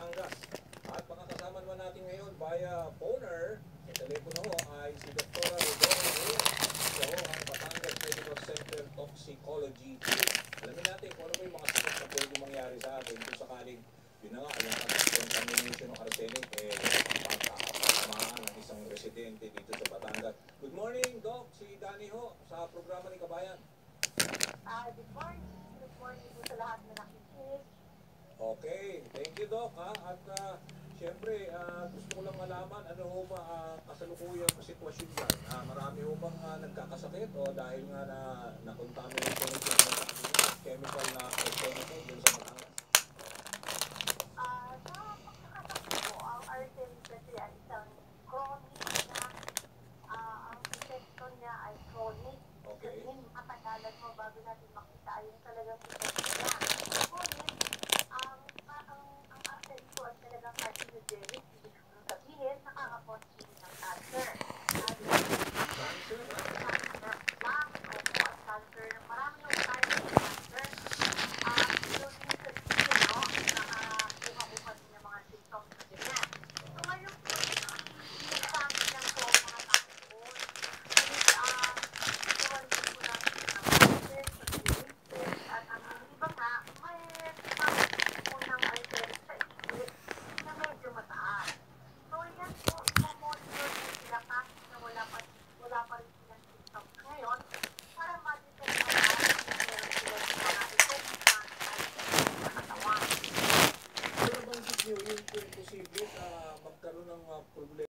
Batangas. At makakasama naman natin ngayon via phoner, sa telepono ho ay si Dr. Rodolfo Reyes. Siya ho ang Batangas Medical Center Toxicology Team. Alamin natin kung ano yung mga sakit na pwede mangyari sa atin kung sakaling yun na nga, yung contamination ng arsenic, eh, pagkakatamaan ng isang residente dito sa Batangas. Good morning, Doc. Si Danny ho, sa programa ni Kabayan. Ah, good morning. Okay, thank you Doc ha? At ah, uh, siyempre, uh, ah, gusto ko lang malaman ano ho ba uh, kasalukuyang sitwasyon dyan? Uh, marami ho bang uh, nagkakasakit o dahil nga na na-contaminate ng chemical na chemical dun sa mga Okay. Kasi mapatalan mo bago natin makita yung talagang ito. po imposible uh, magkaroon ng ah, problema.